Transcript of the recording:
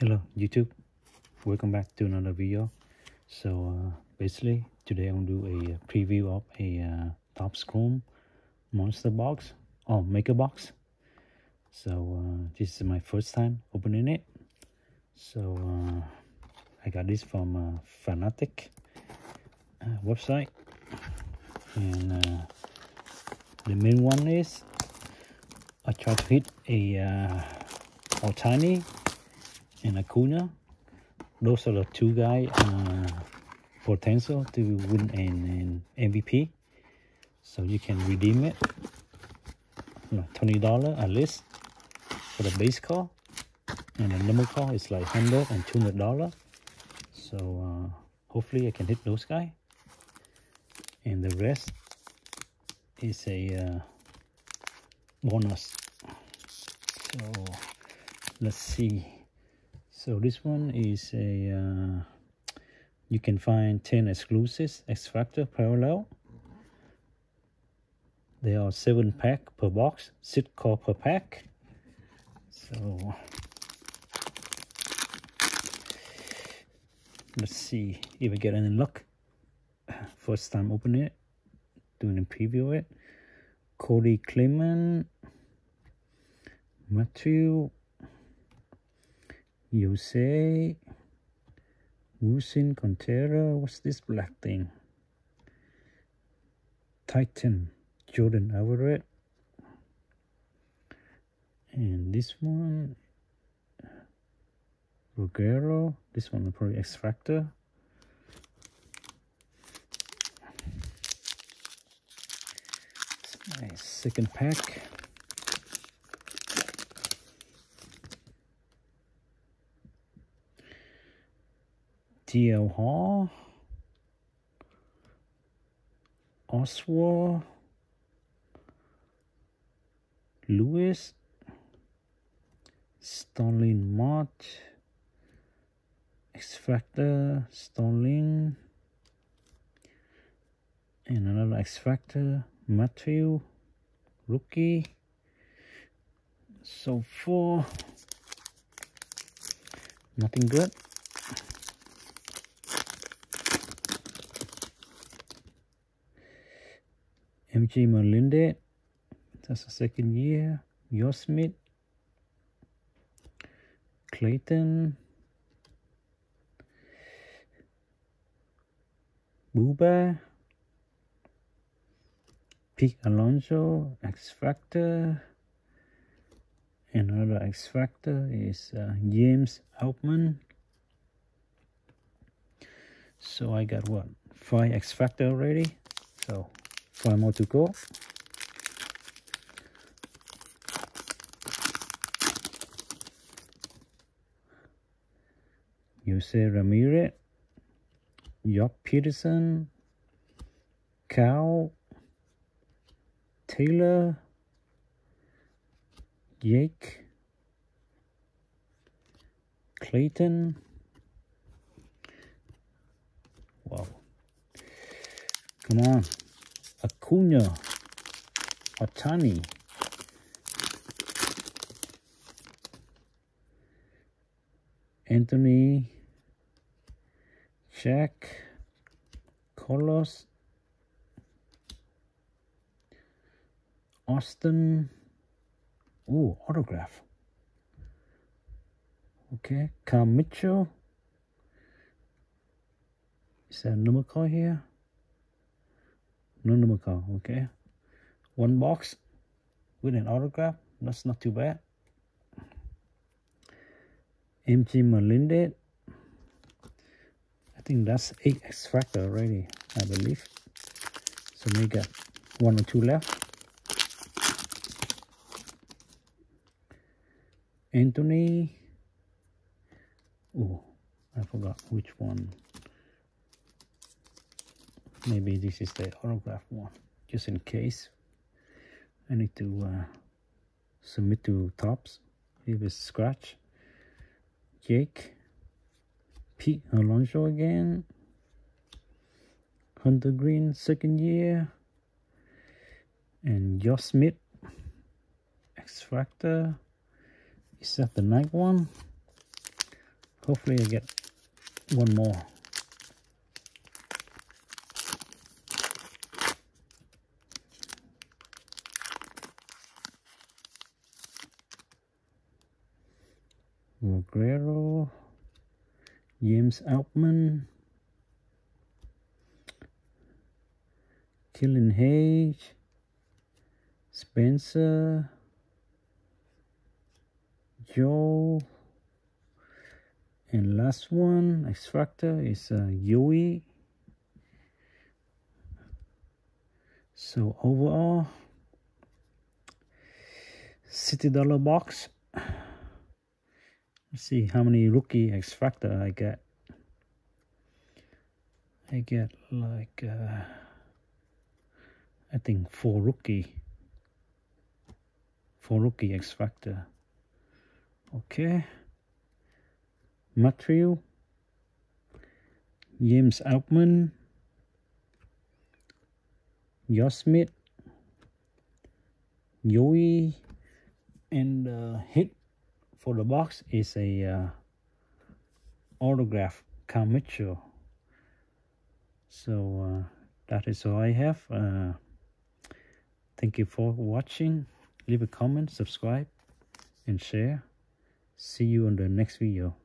hello youtube. Welcome back to another video. So uh, basically today i'm gonna do a preview of a uh, Topps Chrome monster box. Or maker box. So uh, this is my first time opening it. So uh, i got this from uh, Fanatics uh, website. And uh, the main one is i try to hit a uh, Ohtani and Acuna. Those are the two guys uh, potential to win an, an MVP. So you can redeem it. You know, $20 at least for the base call. And the number call is like 100 and $200. So uh, hopefully I can hit those guys. And the rest is a uh, bonus. So let's see so this one is a uh, you can find 10 exclusives X Factor parallel. There are seven pack per box six core per pack. So let's see if we get any luck. First time opening it doing a preview of it. Cody Clement Matthew Jose Wusin Contera. What's this black thing? Titan Jordan Everett. And this one Rogero. This one probably X Factor. my second pack. DL Hall, Oswald, Lewis, Stalin Mott, X Factor, Stalin, and another X Factor, Matthew, rookie. So far, nothing good. MJ Melendez, that's the second year. Josh Smith, Clayton, Buba, Pete Alonso, X Factor, and another X Factor is uh, James Outman. So I got what five X Factor already. So Five more to go. Jose Ramirez, Joc Pederson, Cal, Taylor, Jake, Clayton. Wow. Come on. Acuna, Ohtani, Anthony, Jack, Carlos, Austin, oh, autograph. Okay, Carl Mitchell. Is that a number call here? No okay. One box with an autograph that's not too bad. MJ Melendez I think that's eight X Factor already I believe. So we got one or two left. Anthony. Oh I forgot which one maybe this is the autograph one just in case. I need to uh, submit to Topps if it's scratch. Jake Pete Alonso again. Hunter Greene second year. And Josh Smith X Factor. Is that the night one? Hopefully I get one more Guerrero, James Outman, Killian Hayes, Spencer, Joe, and last one X Factor is uh, Yui. So overall, City Dollar box. Let's see how many rookie X Factor I get. I get like, uh, I think four rookie. Four rookie X Factor. Okay. Matthew. James Outman. Josh. Joey. And uh, hit for the box is a uh, autograph Mitchell. So uh, that is all I have. Uh, thank you for watching. Leave a comment, subscribe, and share. See you on the next video.